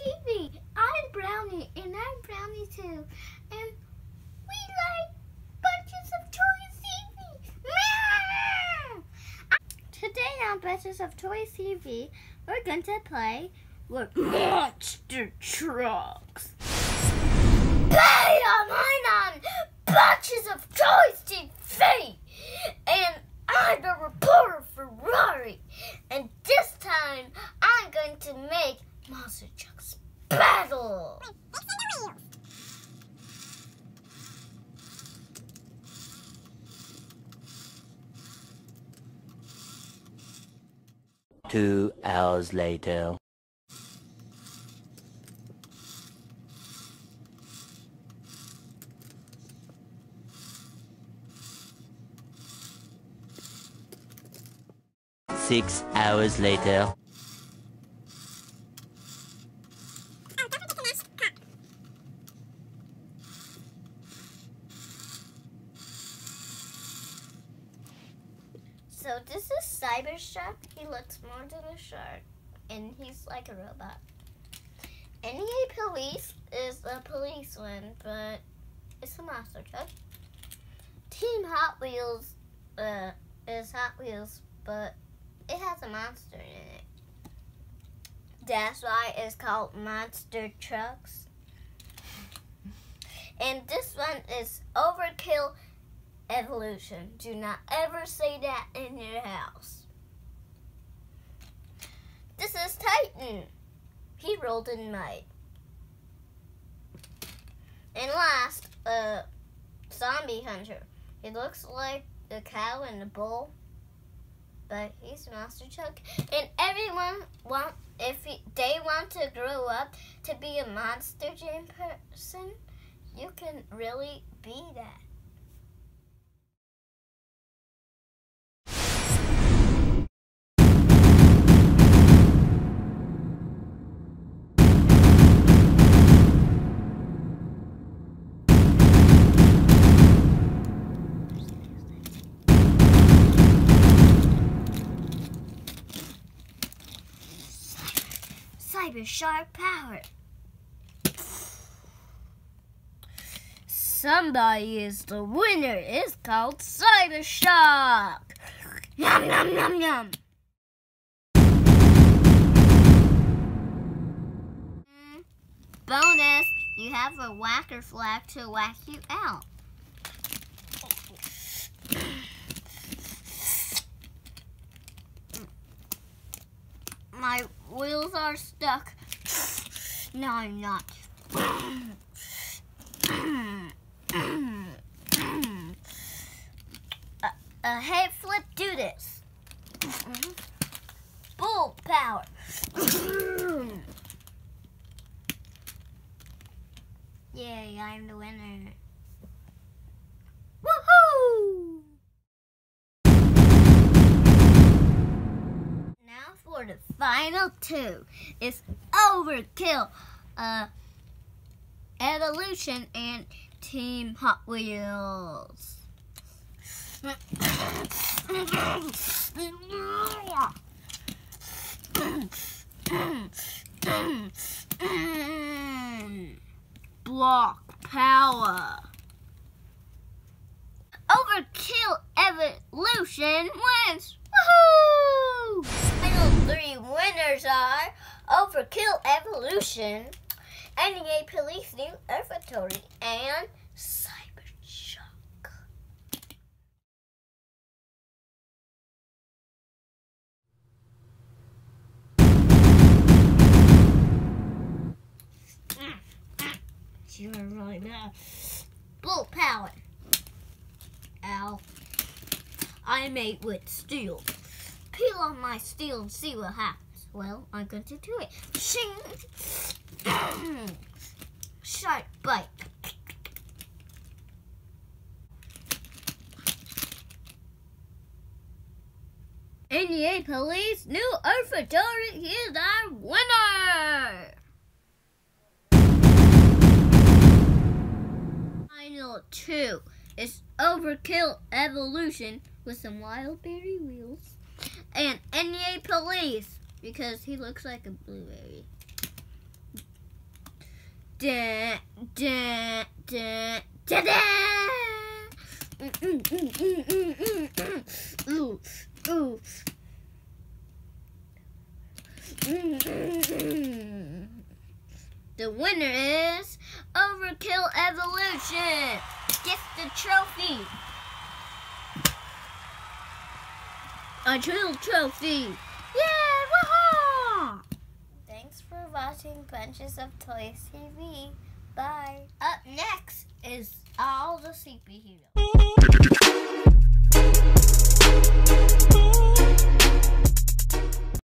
Evie. I'm Brownie, and I'm Brownie too. And we like Bunches of Toys Evie. Today on Bunches of Toys TV, we're going to play with monster trucks. Hey, I'm on Bunches of Toys TV, and I'm the reporter for Rory. And this time, I'm going to make Monster Trucks battle. Two hours later. Six hours later. So this is Cyber Shark. He looks more than a shark, and he's like a robot. NEA Police is a police one, but it's a monster truck. Team Hot Wheels uh, is Hot Wheels, but it has a monster in it. That's why it's called Monster Trucks. And this one is Overkill Evolution. Do not ever say that in your house. This is Titan. He rolled in mud. And last, uh, Zombie Hunter. He looks like a cow and a bull, but he's monster truck. And everyone want if he, they want to grow up to be a monster jam person, you can really be that. Cyber Shark power. Somebody is the winner. It's called Cyber Shark. Yum yum yum yum. Mm, Bonus, you have a whacker flag to whack you out. My wheels are stuck. No, I'm not. uh, uh, hey, Flip, do this. Bull power. Yay, I'm the winner. The final two. It's Overkill, uh, Evolution, and Team Hot Wheels. Block power. Overkill Evolution wins! Winners are Overkill Evolution, NEA Police New Observatory, and Cyber Shark. You're really bad. Bull power. Ow. I made with steel. Peel on my steel and see what happens. Well, I'm going to do it. Shing! Sharp bite. NEA Police, New Observatory is our winner! Final two is Overkill Evolution with some wild berry wheels. And NEA Police because he looks like a blueberry. Da, da, da, da, da. Mm, mm, mm, mm, mm. Ooh, ooh. The winner is Overkill Evolution. Get the trophy. A true trophy. Watching Bunches of Toys TV. Bye. Up next is all the superheroes.